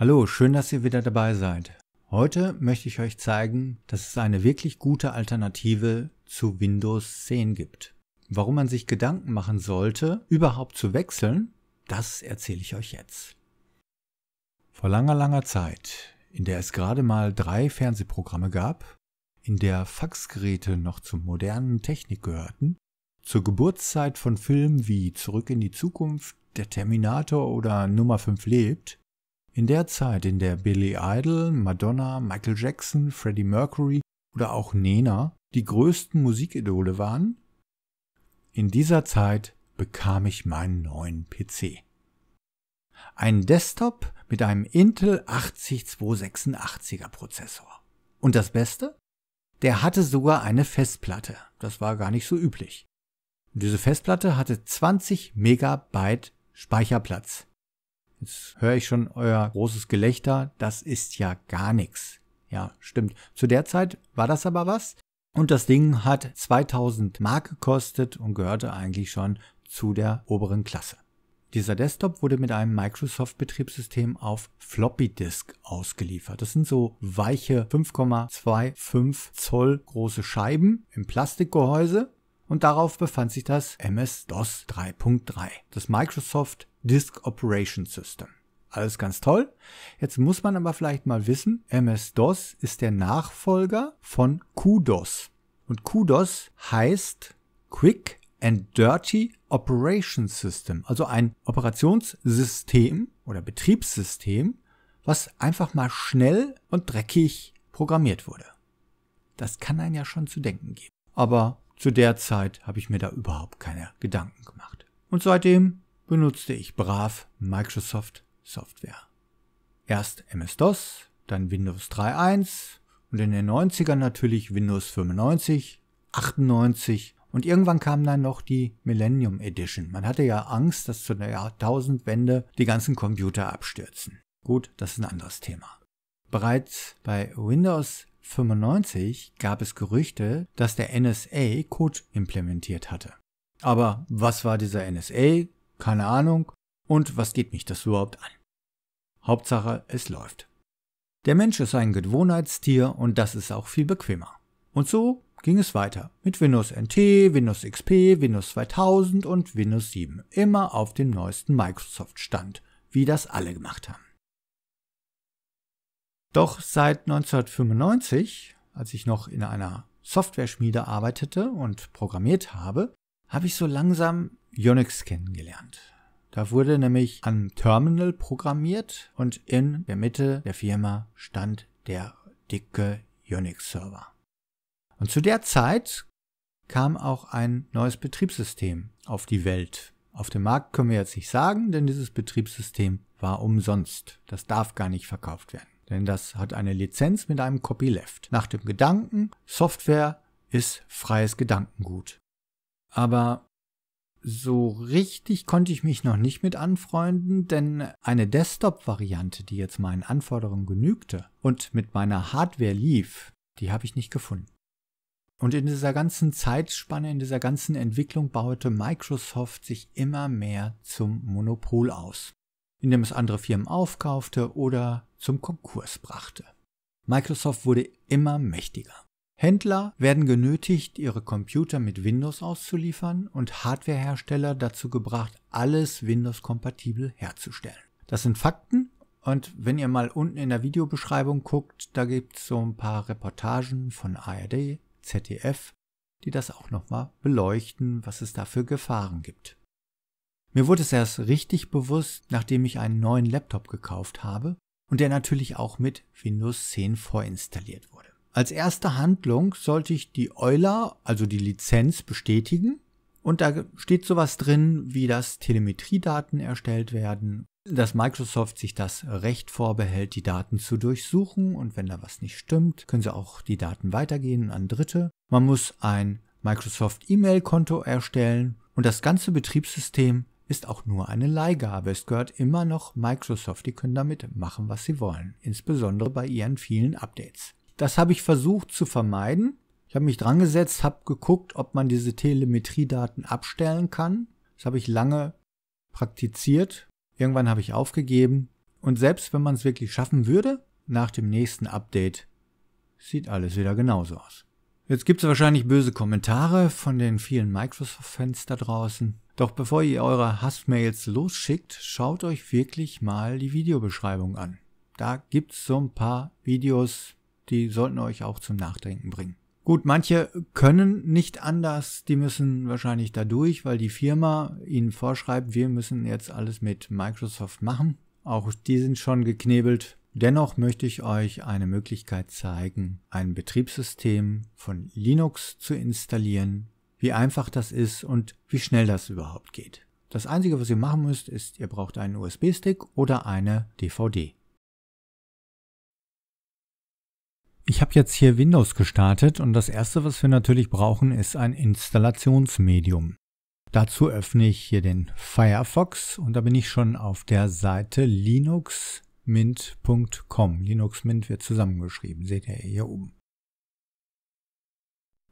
Hallo, schön, dass ihr wieder dabei seid. Heute möchte ich euch zeigen, dass es eine wirklich gute Alternative zu Windows 10 gibt. Warum man sich Gedanken machen sollte, überhaupt zu wechseln, das erzähle ich euch jetzt. Vor langer, langer Zeit, in der es gerade mal drei Fernsehprogramme gab, in der Faxgeräte noch zur modernen Technik gehörten, zur Geburtszeit von Filmen wie Zurück in die Zukunft, Der Terminator oder Nummer 5 lebt, in der Zeit, in der Billy Idol, Madonna, Michael Jackson, Freddie Mercury oder auch Nena die größten Musikidole waren, in dieser Zeit bekam ich meinen neuen PC. Ein Desktop mit einem Intel 80286er Prozessor. Und das Beste? Der hatte sogar eine Festplatte. Das war gar nicht so üblich. Und diese Festplatte hatte 20 Megabyte Speicherplatz. Jetzt höre ich schon euer großes Gelächter. Das ist ja gar nichts. Ja, stimmt. Zu der Zeit war das aber was. Und das Ding hat 2000 Mark gekostet und gehörte eigentlich schon zu der oberen Klasse. Dieser Desktop wurde mit einem Microsoft-Betriebssystem auf Floppy Disk ausgeliefert. Das sind so weiche 5,25 Zoll große Scheiben im Plastikgehäuse und darauf befand sich das MS-DOS 3.3, das Microsoft Disk Operation System. Alles ganz toll. Jetzt muss man aber vielleicht mal wissen, MS-DOS ist der Nachfolger von QDOS. Und QDOS heißt Quick and Dirty Operation System, also ein Operationssystem oder Betriebssystem, was einfach mal schnell und dreckig programmiert wurde. Das kann einen ja schon zu denken geben. Aber zu der Zeit habe ich mir da überhaupt keine Gedanken gemacht. Und seitdem benutzte ich brav Microsoft Software. Erst MS-DOS, dann Windows 3.1 und in den 90ern natürlich Windows 95, 98 und irgendwann kam dann noch die Millennium Edition. Man hatte ja Angst, dass zu der Jahrtausendwende die ganzen Computer abstürzen. Gut, das ist ein anderes Thema. Bereits bei Windows 95 gab es Gerüchte, dass der NSA Code implementiert hatte. Aber was war dieser NSA? Keine Ahnung. Und was geht mich das überhaupt an? Hauptsache, es läuft. Der Mensch ist ein Gewohnheitstier und das ist auch viel bequemer. Und so ging es weiter mit Windows NT, Windows XP, Windows 2000 und Windows 7. Immer auf dem neuesten Microsoft-Stand, wie das alle gemacht haben. Doch seit 1995, als ich noch in einer Software-Schmiede arbeitete und programmiert habe, habe ich so langsam Unix kennengelernt. Da wurde nämlich am Terminal programmiert und in der Mitte der Firma stand der dicke Unix-Server. Und zu der Zeit kam auch ein neues Betriebssystem auf die Welt. Auf dem Markt können wir jetzt nicht sagen, denn dieses Betriebssystem war umsonst. Das darf gar nicht verkauft werden. Denn das hat eine Lizenz mit einem Copyleft. Nach dem Gedanken, Software ist freies Gedankengut. Aber so richtig konnte ich mich noch nicht mit anfreunden, denn eine Desktop-Variante, die jetzt meinen Anforderungen genügte und mit meiner Hardware lief, die habe ich nicht gefunden. Und in dieser ganzen Zeitspanne, in dieser ganzen Entwicklung baute Microsoft sich immer mehr zum Monopol aus, indem es andere Firmen aufkaufte oder zum Konkurs brachte. Microsoft wurde immer mächtiger. Händler werden genötigt, ihre Computer mit Windows auszuliefern und Hardwarehersteller dazu gebracht, alles Windows-kompatibel herzustellen. Das sind Fakten und wenn ihr mal unten in der Videobeschreibung guckt, da gibt es so ein paar Reportagen von ARD, ZDF, die das auch nochmal beleuchten, was es da für Gefahren gibt. Mir wurde es erst richtig bewusst, nachdem ich einen neuen Laptop gekauft habe und der natürlich auch mit Windows 10 vorinstalliert wurde. Als erste Handlung sollte ich die Euler, also die Lizenz, bestätigen. Und da steht sowas drin, wie dass Telemetriedaten erstellt werden, dass Microsoft sich das Recht vorbehält, die Daten zu durchsuchen und wenn da was nicht stimmt, können sie auch die Daten weitergehen an Dritte. Man muss ein Microsoft E-Mail-Konto erstellen und das ganze Betriebssystem ist auch nur eine Leihgabe. Es gehört immer noch Microsoft. Die können damit machen, was sie wollen, insbesondere bei ihren vielen Updates. Das habe ich versucht zu vermeiden. Ich habe mich dran gesetzt, habe geguckt, ob man diese Telemetriedaten abstellen kann. Das habe ich lange praktiziert. Irgendwann habe ich aufgegeben Und selbst wenn man es wirklich schaffen würde, nach dem nächsten Update sieht alles wieder genauso aus. Jetzt gibt es wahrscheinlich böse Kommentare von den vielen Microsoft-Fans da draußen. Doch bevor ihr eure Hassmails losschickt, schaut euch wirklich mal die Videobeschreibung an. Da gibt es so ein paar Videos, die sollten euch auch zum Nachdenken bringen. Gut, manche können nicht anders, die müssen wahrscheinlich da durch, weil die Firma ihnen vorschreibt, wir müssen jetzt alles mit Microsoft machen. Auch die sind schon geknebelt. Dennoch möchte ich euch eine Möglichkeit zeigen, ein Betriebssystem von Linux zu installieren, wie einfach das ist und wie schnell das überhaupt geht. Das Einzige, was ihr machen müsst, ist, ihr braucht einen USB-Stick oder eine DVD. Ich habe jetzt hier Windows gestartet und das erste, was wir natürlich brauchen, ist ein Installationsmedium. Dazu öffne ich hier den Firefox und da bin ich schon auf der Seite linuxmint.com. Linux Mint wird zusammengeschrieben, seht ihr hier oben.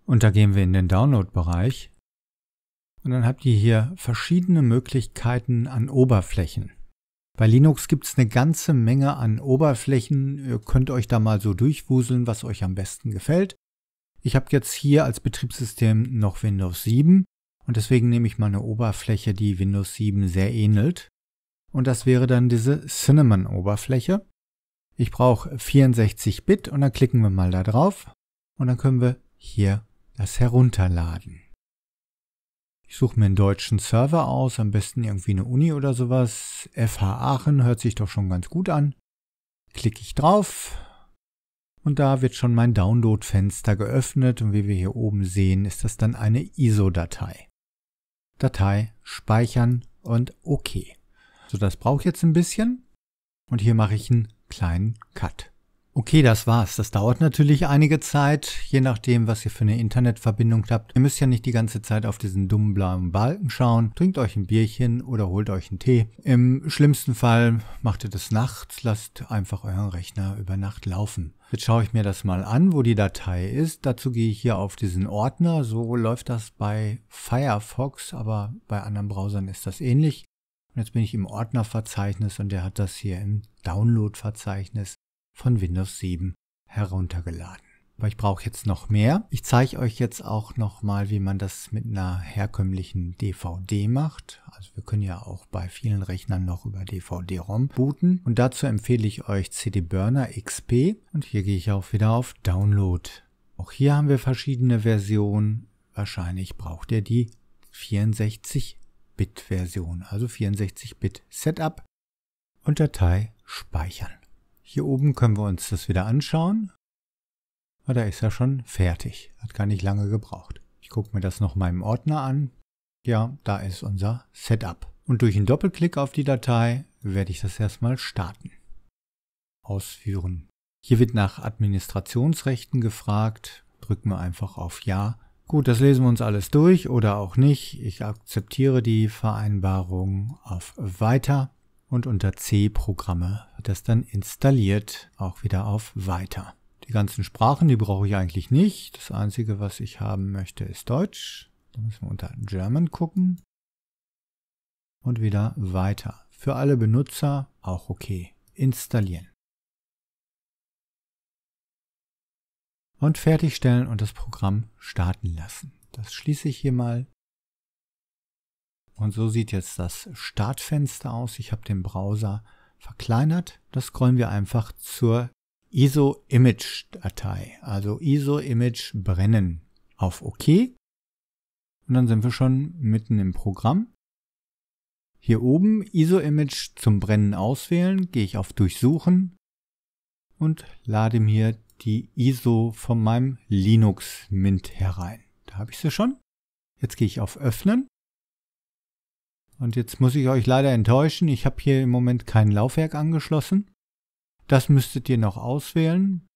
Und da gehen wir in den Download-Bereich und dann habt ihr hier verschiedene Möglichkeiten an Oberflächen. Bei Linux gibt es eine ganze Menge an Oberflächen. Ihr könnt euch da mal so durchwuseln, was euch am besten gefällt. Ich habe jetzt hier als Betriebssystem noch Windows 7 und deswegen nehme ich mal eine Oberfläche, die Windows 7 sehr ähnelt. Und das wäre dann diese Cinnamon-Oberfläche. Ich brauche 64 Bit und dann klicken wir mal da drauf und dann können wir hier das herunterladen. Ich suche mir einen deutschen Server aus, am besten irgendwie eine Uni oder sowas. FH Aachen hört sich doch schon ganz gut an. Klicke ich drauf und da wird schon mein Download-Fenster geöffnet und wie wir hier oben sehen, ist das dann eine ISO-Datei. Datei speichern und OK. So, das braucht jetzt ein bisschen und hier mache ich einen kleinen Cut. Okay, das war's. Das dauert natürlich einige Zeit, je nachdem, was ihr für eine Internetverbindung habt. Ihr müsst ja nicht die ganze Zeit auf diesen dummen blauen Balken schauen. Trinkt euch ein Bierchen oder holt euch einen Tee. Im schlimmsten Fall macht ihr das nachts, lasst einfach euren Rechner über Nacht laufen. Jetzt schaue ich mir das mal an, wo die Datei ist. Dazu gehe ich hier auf diesen Ordner. So läuft das bei Firefox, aber bei anderen Browsern ist das ähnlich. Und jetzt bin ich im Ordnerverzeichnis und der hat das hier im Download-Verzeichnis von Windows 7 heruntergeladen. Aber ich brauche jetzt noch mehr. Ich zeige euch jetzt auch nochmal, wie man das mit einer herkömmlichen DVD macht. Also wir können ja auch bei vielen Rechnern noch über DVD-ROM booten. Und dazu empfehle ich euch CD Burner XP. Und hier gehe ich auch wieder auf Download. Auch hier haben wir verschiedene Versionen. Wahrscheinlich braucht ihr die 64-Bit-Version, also 64-Bit Setup und Datei speichern. Hier oben können wir uns das wieder anschauen. Ah, da ist er schon fertig. Hat gar nicht lange gebraucht. Ich gucke mir das noch mal im Ordner an. Ja, da ist unser Setup. Und durch einen Doppelklick auf die Datei werde ich das erstmal starten. Ausführen. Hier wird nach Administrationsrechten gefragt. Drücken wir einfach auf Ja. Gut, das lesen wir uns alles durch oder auch nicht. Ich akzeptiere die Vereinbarung auf Weiter und unter C-Programme wird das dann installiert, auch wieder auf Weiter. Die ganzen Sprachen, die brauche ich eigentlich nicht. Das Einzige, was ich haben möchte, ist Deutsch. Da müssen wir unter German gucken. Und wieder Weiter. Für alle Benutzer auch okay. Installieren. Und fertigstellen und das Programm starten lassen. Das schließe ich hier mal und so sieht jetzt das Startfenster aus. Ich habe den Browser verkleinert. Das scrollen wir einfach zur ISO-Image-Datei. Also ISO-Image brennen auf OK. Und dann sind wir schon mitten im Programm. Hier oben ISO-Image zum Brennen auswählen, gehe ich auf Durchsuchen und lade mir die ISO von meinem Linux Mint herein. Da habe ich sie schon. Jetzt gehe ich auf Öffnen und jetzt muss ich euch leider enttäuschen, ich habe hier im Moment kein Laufwerk angeschlossen. Das müsstet ihr noch auswählen.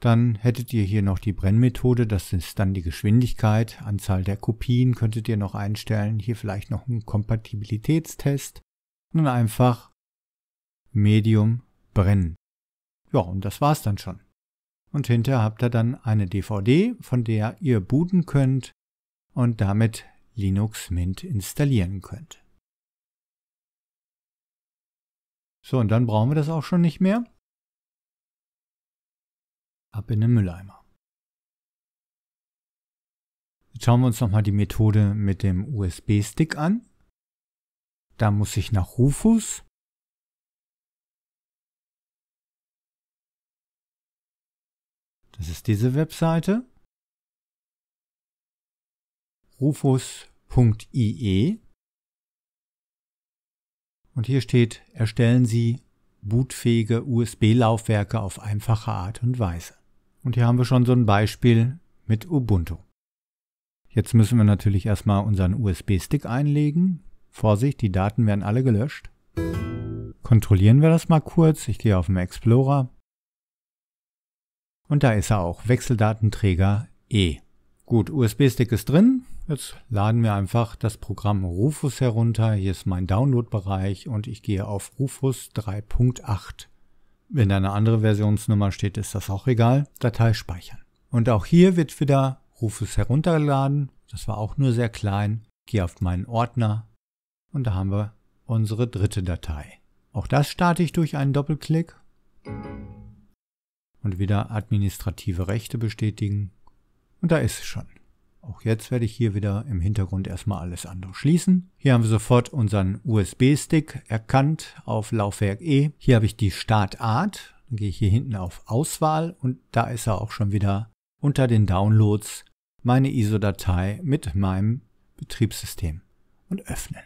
Dann hättet ihr hier noch die Brennmethode, das ist dann die Geschwindigkeit, Anzahl der Kopien könntet ihr noch einstellen, hier vielleicht noch einen Kompatibilitätstest und dann einfach Medium brennen. Ja, und das war's dann schon. Und hinterher habt ihr dann eine DVD, von der ihr booten könnt und damit Linux Mint installieren könnt So, und dann brauchen wir das auch schon nicht mehr. Ab in den Mülleimer. Jetzt schauen wir uns nochmal die Methode mit dem USB-Stick an. Da muss ich nach Rufus. Das ist diese Webseite. rufus.ie und hier steht, erstellen Sie bootfähige USB-Laufwerke auf einfache Art und Weise. Und hier haben wir schon so ein Beispiel mit Ubuntu. Jetzt müssen wir natürlich erstmal unseren USB-Stick einlegen. Vorsicht, die Daten werden alle gelöscht. Kontrollieren wir das mal kurz. Ich gehe auf den Explorer. Und da ist er auch, Wechseldatenträger E. Gut, USB-Stick ist drin. Jetzt laden wir einfach das Programm Rufus herunter. Hier ist mein Download-Bereich und ich gehe auf Rufus 3.8. Wenn da eine andere Versionsnummer steht, ist das auch egal. Datei speichern. Und auch hier wird wieder Rufus heruntergeladen. Das war auch nur sehr klein. Gehe auf meinen Ordner und da haben wir unsere dritte Datei. Auch das starte ich durch einen Doppelklick und wieder administrative Rechte bestätigen. Und da ist es schon. Auch jetzt werde ich hier wieder im Hintergrund erstmal alles andere schließen. Hier haben wir sofort unseren USB-Stick erkannt auf Laufwerk E. Hier habe ich die Startart. Dann gehe ich hier hinten auf Auswahl und da ist er auch schon wieder unter den Downloads meine ISO-Datei mit meinem Betriebssystem und öffnen.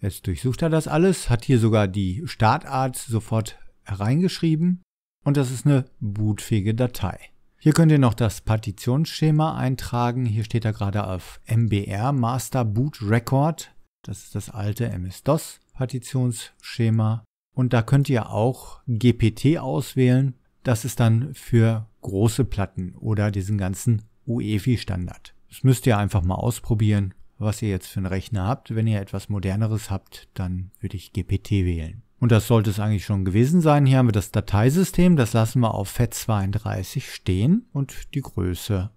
Jetzt durchsucht er das alles, hat hier sogar die Startart sofort hereingeschrieben und das ist eine bootfähige Datei. Hier könnt ihr noch das Partitionsschema eintragen. Hier steht er gerade auf MBR, Master Boot Record. Das ist das alte MS-DOS Partitionsschema. Und da könnt ihr auch GPT auswählen. Das ist dann für große Platten oder diesen ganzen UEFI-Standard. Das müsst ihr einfach mal ausprobieren, was ihr jetzt für einen Rechner habt. Wenn ihr etwas moderneres habt, dann würde ich GPT wählen. Und das sollte es eigentlich schon gewesen sein. Hier haben wir das Dateisystem, das lassen wir auf FAT32 stehen und die Größe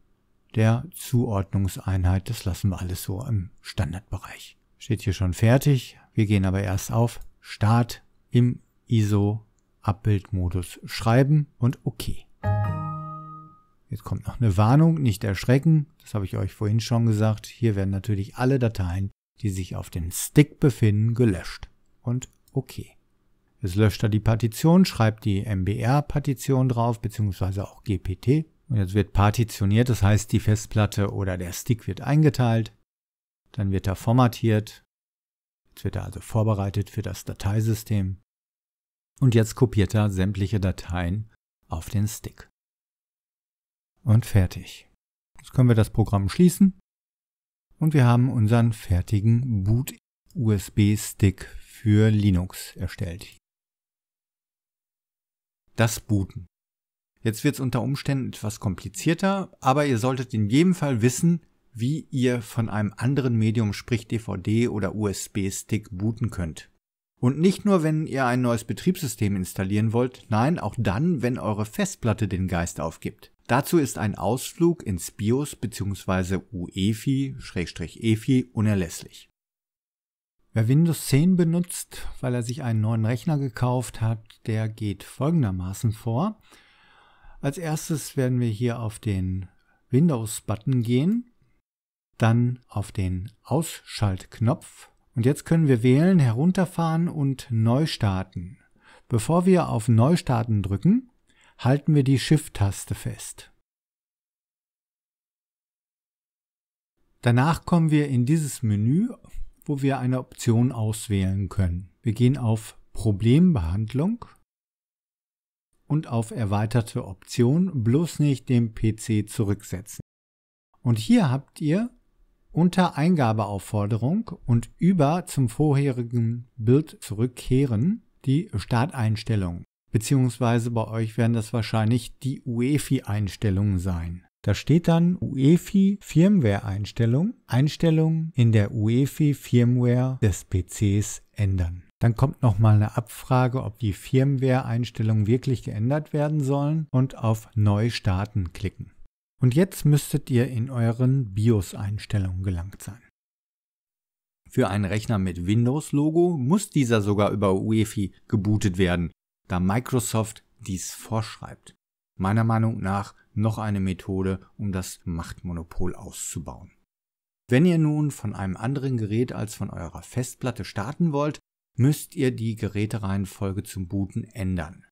der Zuordnungseinheit, das lassen wir alles so im Standardbereich. Steht hier schon fertig. Wir gehen aber erst auf Start im ISO Abbildmodus schreiben und OK. Jetzt kommt noch eine Warnung, nicht erschrecken. Das habe ich euch vorhin schon gesagt. Hier werden natürlich alle Dateien, die sich auf dem Stick befinden, gelöscht. Und OK. Jetzt löscht er die Partition, schreibt die MBR-Partition drauf, beziehungsweise auch GPT. Und jetzt wird partitioniert, das heißt, die Festplatte oder der Stick wird eingeteilt. Dann wird er formatiert. Jetzt wird er also vorbereitet für das Dateisystem. Und jetzt kopiert er sämtliche Dateien auf den Stick. Und fertig. Jetzt können wir das Programm schließen. Und wir haben unseren fertigen Boot-USB-Stick für Linux erstellt das Booten. Jetzt wird es unter Umständen etwas komplizierter, aber ihr solltet in jedem Fall wissen, wie ihr von einem anderen Medium, sprich DVD oder USB-Stick, booten könnt. Und nicht nur, wenn ihr ein neues Betriebssystem installieren wollt, nein, auch dann, wenn eure Festplatte den Geist aufgibt. Dazu ist ein Ausflug ins BIOS bzw. UEFI-EFI unerlässlich. Wer Windows 10 benutzt, weil er sich einen neuen Rechner gekauft hat, der geht folgendermaßen vor. Als erstes werden wir hier auf den Windows-Button gehen, dann auf den Ausschaltknopf und jetzt können wir wählen Herunterfahren und Neu starten. Bevor wir auf Neustarten drücken, halten wir die Shift-Taste fest. Danach kommen wir in dieses Menü wo wir eine Option auswählen können. Wir gehen auf Problembehandlung und auf erweiterte Option, bloß nicht den PC zurücksetzen. Und hier habt ihr unter Eingabeaufforderung und über zum vorherigen Bild zurückkehren die Starteinstellungen. Beziehungsweise bei euch werden das wahrscheinlich die UEFI-Einstellungen sein. Da steht dann UEFI Firmware Einstellung, Einstellungen in der UEFI Firmware des PCs ändern. Dann kommt nochmal eine Abfrage, ob die Firmware-Einstellungen wirklich geändert werden sollen und auf Neu starten klicken. Und jetzt müsstet ihr in euren BIOS-Einstellungen gelangt sein. Für einen Rechner mit Windows-Logo muss dieser sogar über UEFI gebootet werden, da Microsoft dies vorschreibt. Meiner Meinung nach noch eine Methode, um das Machtmonopol auszubauen. Wenn ihr nun von einem anderen Gerät als von eurer Festplatte starten wollt, müsst ihr die Gerätereihenfolge zum Booten ändern.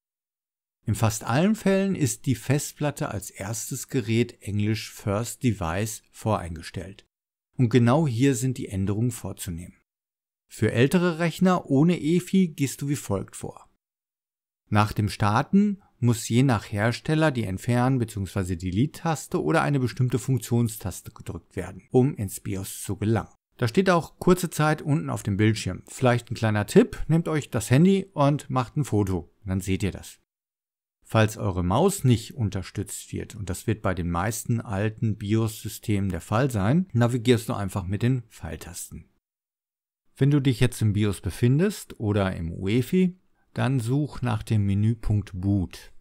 In fast allen Fällen ist die Festplatte als erstes Gerät englisch First Device voreingestellt. Und genau hier sind die Änderungen vorzunehmen. Für ältere Rechner ohne EFI gehst du wie folgt vor. Nach dem Starten muss je nach Hersteller die Entfernen- bzw. Delete-Taste oder eine bestimmte Funktionstaste gedrückt werden, um ins BIOS zu gelangen. Da steht auch kurze Zeit unten auf dem Bildschirm. Vielleicht ein kleiner Tipp, nehmt euch das Handy und macht ein Foto, dann seht ihr das. Falls eure Maus nicht unterstützt wird, und das wird bei den meisten alten BIOS-Systemen der Fall sein, navigierst du einfach mit den Pfeiltasten. Wenn du dich jetzt im BIOS befindest oder im UEFI, dann such nach dem Menüpunkt Boot.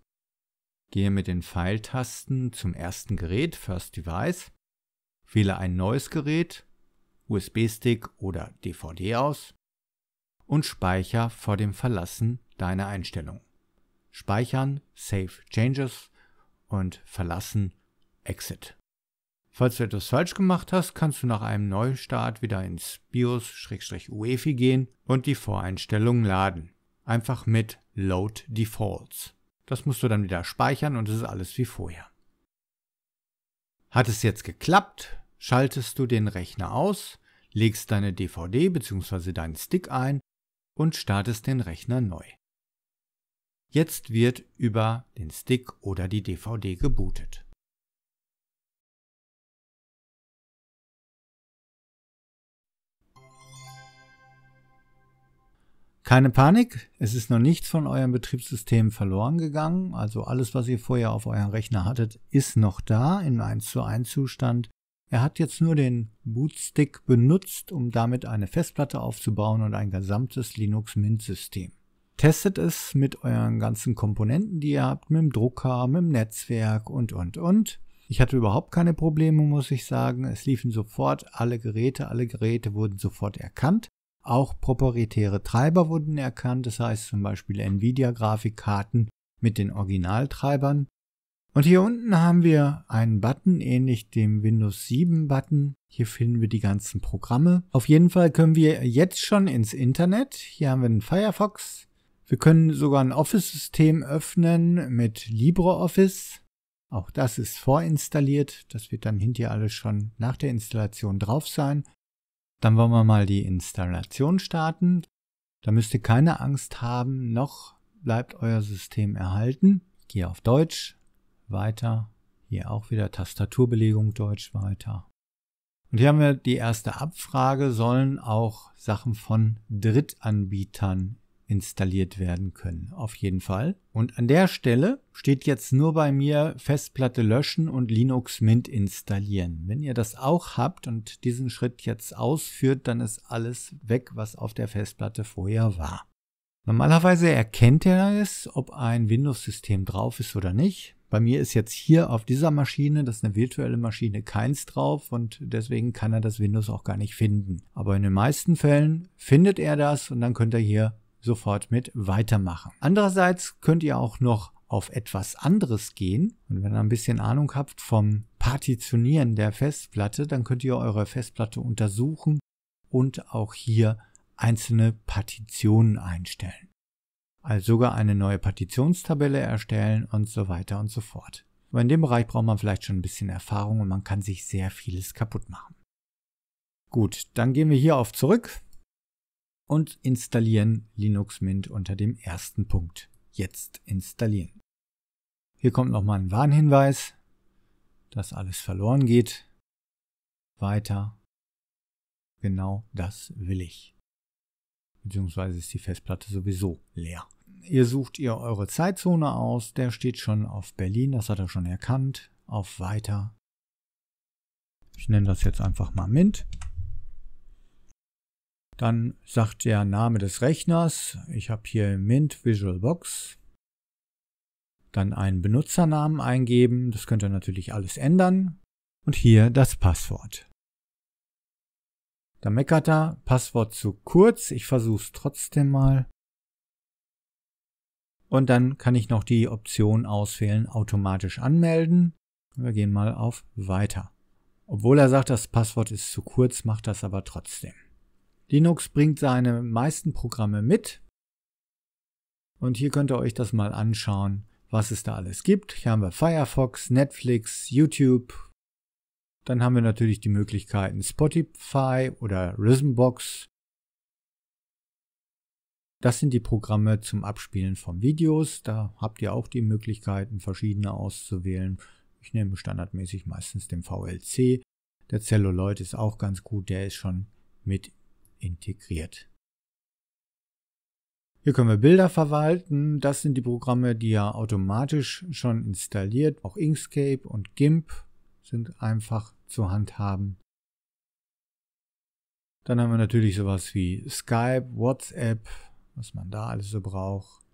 Gehe mit den Pfeiltasten zum ersten Gerät, First Device, wähle ein neues Gerät, USB-Stick oder DVD aus und speicher vor dem Verlassen deine Einstellung. Speichern, Save Changes und Verlassen, Exit. Falls du etwas falsch gemacht hast, kannst du nach einem Neustart wieder ins BIOS-UEFI gehen und die Voreinstellungen laden. Einfach mit Load Defaults. Das musst du dann wieder speichern und es ist alles wie vorher. Hat es jetzt geklappt, schaltest du den Rechner aus, legst deine DVD bzw. deinen Stick ein und startest den Rechner neu. Jetzt wird über den Stick oder die DVD gebootet. Keine Panik, es ist noch nichts von eurem Betriebssystem verloren gegangen. Also alles, was ihr vorher auf eurem Rechner hattet, ist noch da in 1 zu 1 Zustand. Er hat jetzt nur den Bootstick benutzt, um damit eine Festplatte aufzubauen und ein gesamtes Linux Mint System. Testet es mit euren ganzen Komponenten, die ihr habt, mit dem Drucker, mit dem Netzwerk und, und, und. Ich hatte überhaupt keine Probleme, muss ich sagen. Es liefen sofort alle Geräte, alle Geräte wurden sofort erkannt. Auch proprietäre Treiber wurden erkannt, das heißt zum Beispiel Nvidia-Grafikkarten mit den Originaltreibern. Und hier unten haben wir einen Button, ähnlich dem Windows 7 Button. Hier finden wir die ganzen Programme. Auf jeden Fall können wir jetzt schon ins Internet. Hier haben wir einen Firefox, wir können sogar ein Office-System öffnen mit LibreOffice. Auch das ist vorinstalliert. Das wird dann hinterher alles schon nach der Installation drauf sein. Dann wollen wir mal die Installation starten. Da müsst ihr keine Angst haben, noch bleibt euer System erhalten. Ich gehe auf Deutsch, weiter. Hier auch wieder Tastaturbelegung Deutsch weiter. Und hier haben wir die erste Abfrage, sollen auch Sachen von Drittanbietern installiert werden können. Auf jeden Fall. Und an der Stelle steht jetzt nur bei mir Festplatte löschen und Linux Mint installieren. Wenn ihr das auch habt und diesen Schritt jetzt ausführt, dann ist alles weg, was auf der Festplatte vorher war. Normalerweise erkennt er es, ob ein Windows-System drauf ist oder nicht. Bei mir ist jetzt hier auf dieser Maschine, das ist eine virtuelle Maschine, keins drauf und deswegen kann er das Windows auch gar nicht finden. Aber in den meisten Fällen findet er das und dann könnt ihr hier sofort mit weitermachen. Andererseits könnt ihr auch noch auf etwas anderes gehen. Und wenn ihr ein bisschen Ahnung habt vom Partitionieren der Festplatte, dann könnt ihr eure Festplatte untersuchen und auch hier einzelne Partitionen einstellen. Also sogar eine neue Partitionstabelle erstellen und so weiter und so fort. Aber in dem Bereich braucht man vielleicht schon ein bisschen Erfahrung und man kann sich sehr vieles kaputt machen. Gut, dann gehen wir hier auf zurück und installieren Linux Mint unter dem ersten Punkt. Jetzt installieren. Hier kommt nochmal ein Warnhinweis, dass alles verloren geht. Weiter. Genau das will ich. Beziehungsweise ist die Festplatte sowieso leer. Ihr sucht ihr eure Zeitzone aus. Der steht schon auf Berlin, das hat er schon erkannt. Auf Weiter. Ich nenne das jetzt einfach mal Mint. Dann sagt der Name des Rechners, ich habe hier Mint VisualBox. Dann einen Benutzernamen eingeben, das könnt ihr natürlich alles ändern. Und hier das Passwort. Da meckert er, Passwort zu kurz, ich versuche es trotzdem mal. Und dann kann ich noch die Option auswählen, automatisch anmelden. Wir gehen mal auf Weiter. Obwohl er sagt, das Passwort ist zu kurz, macht das aber trotzdem. Linux bringt seine meisten Programme mit. Und hier könnt ihr euch das mal anschauen, was es da alles gibt. Hier haben wir Firefox, Netflix, YouTube. Dann haben wir natürlich die Möglichkeiten Spotify oder Rhythmbox. Das sind die Programme zum Abspielen von Videos. Da habt ihr auch die Möglichkeiten, verschiedene auszuwählen. Ich nehme standardmäßig meistens den VLC. Der Celluloid ist auch ganz gut, der ist schon mit integriert. Hier können wir Bilder verwalten. Das sind die Programme, die ja automatisch schon installiert. Auch Inkscape und GIMP sind einfach zu handhaben. Dann haben wir natürlich sowas wie Skype, WhatsApp, was man da alles so braucht.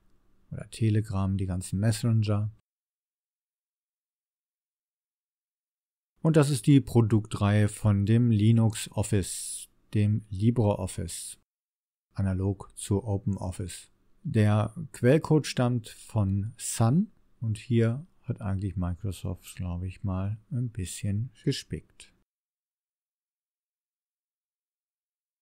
Oder Telegram, die ganzen Messenger. Und das ist die Produktreihe von dem Linux Office, dem LibreOffice, analog zu OpenOffice. Der Quellcode stammt von Sun und hier hat eigentlich Microsoft, glaube ich, mal ein bisschen gespickt.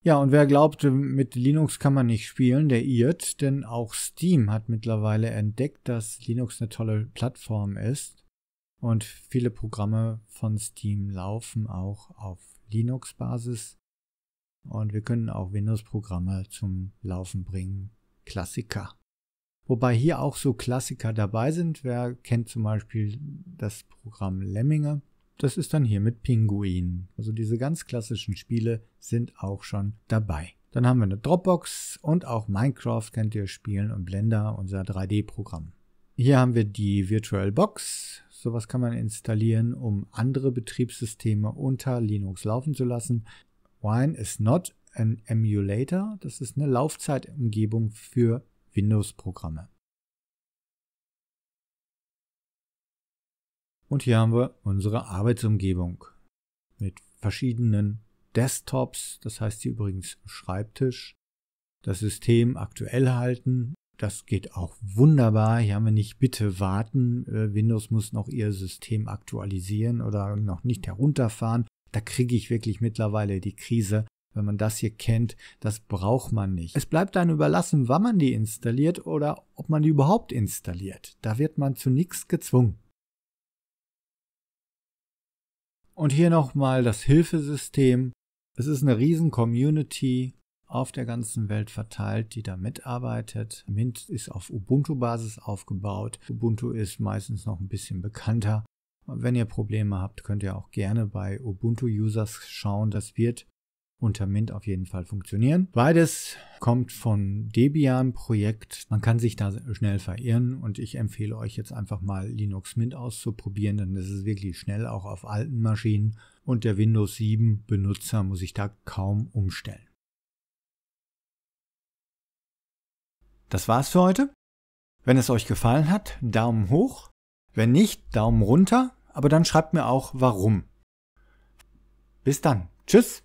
Ja, und wer glaubt, mit Linux kann man nicht spielen, der irrt, denn auch Steam hat mittlerweile entdeckt, dass Linux eine tolle Plattform ist und viele Programme von Steam laufen auch auf Linux-Basis. Und wir können auch Windows-Programme zum Laufen bringen. Klassiker. Wobei hier auch so Klassiker dabei sind. Wer kennt zum Beispiel das Programm Lemminge? Das ist dann hier mit Pinguin. Also diese ganz klassischen Spiele sind auch schon dabei. Dann haben wir eine Dropbox und auch Minecraft könnt ihr spielen und Blender, unser 3D-Programm. Hier haben wir die VirtualBox. Sowas kann man installieren, um andere Betriebssysteme unter Linux laufen zu lassen. Wine is not an emulator. Das ist eine Laufzeitumgebung für Windows-Programme. Und hier haben wir unsere Arbeitsumgebung mit verschiedenen Desktops, das heißt hier übrigens Schreibtisch, das System aktuell halten, das geht auch wunderbar. Hier haben wir nicht bitte warten. Äh, Windows muss noch ihr System aktualisieren oder noch nicht herunterfahren. Da kriege ich wirklich mittlerweile die Krise. Wenn man das hier kennt, das braucht man nicht. Es bleibt dann überlassen, wann man die installiert oder ob man die überhaupt installiert. Da wird man zu nichts gezwungen. Und hier nochmal das Hilfesystem. Es ist eine riesen Community auf der ganzen Welt verteilt, die da mitarbeitet. Mint ist auf Ubuntu-Basis aufgebaut. Ubuntu ist meistens noch ein bisschen bekannter. Wenn ihr Probleme habt, könnt ihr auch gerne bei Ubuntu-Users schauen. Das wird unter Mint auf jeden Fall funktionieren. Beides kommt von Debian-Projekt. Man kann sich da schnell verirren und ich empfehle euch jetzt einfach mal Linux Mint auszuprobieren, denn das ist wirklich schnell auch auf alten Maschinen und der Windows 7 Benutzer muss sich da kaum umstellen. Das war's für heute. Wenn es euch gefallen hat, Daumen hoch. Wenn nicht, Daumen runter. Aber dann schreibt mir auch warum. Bis dann. Tschüss.